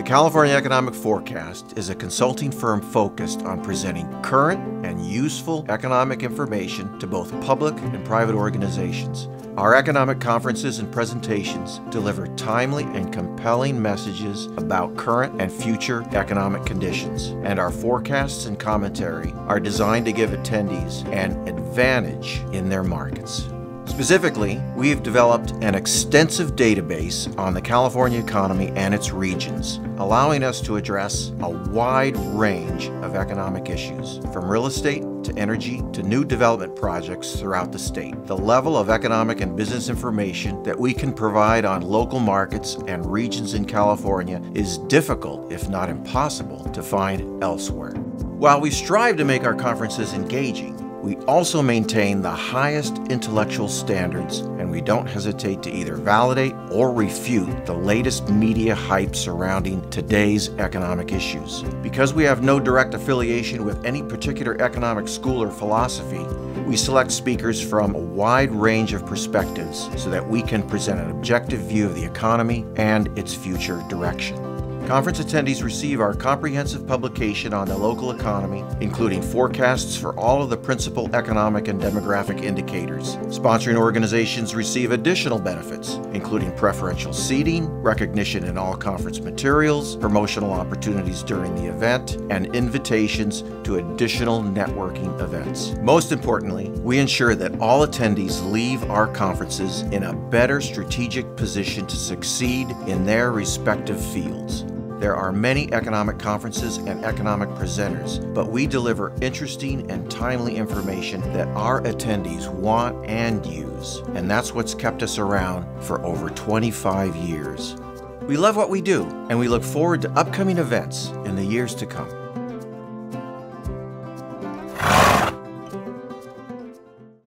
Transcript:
The California Economic Forecast is a consulting firm focused on presenting current and useful economic information to both public and private organizations. Our economic conferences and presentations deliver timely and compelling messages about current and future economic conditions, and our forecasts and commentary are designed to give attendees an advantage in their markets. Specifically, we've developed an extensive database on the California economy and its regions, allowing us to address a wide range of economic issues, from real estate to energy to new development projects throughout the state. The level of economic and business information that we can provide on local markets and regions in California is difficult, if not impossible, to find elsewhere. While we strive to make our conferences engaging, we also maintain the highest intellectual standards, and we don't hesitate to either validate or refute the latest media hype surrounding today's economic issues. Because we have no direct affiliation with any particular economic school or philosophy, we select speakers from a wide range of perspectives so that we can present an objective view of the economy and its future direction. Conference attendees receive our comprehensive publication on the local economy, including forecasts for all of the principal economic and demographic indicators. Sponsoring organizations receive additional benefits, including preferential seating, recognition in all conference materials, promotional opportunities during the event, and invitations to additional networking events. Most importantly, we ensure that all attendees leave our conferences in a better strategic position to succeed in their respective fields. There are many economic conferences and economic presenters, but we deliver interesting and timely information that our attendees want and use, and that's what's kept us around for over 25 years. We love what we do, and we look forward to upcoming events in the years to come.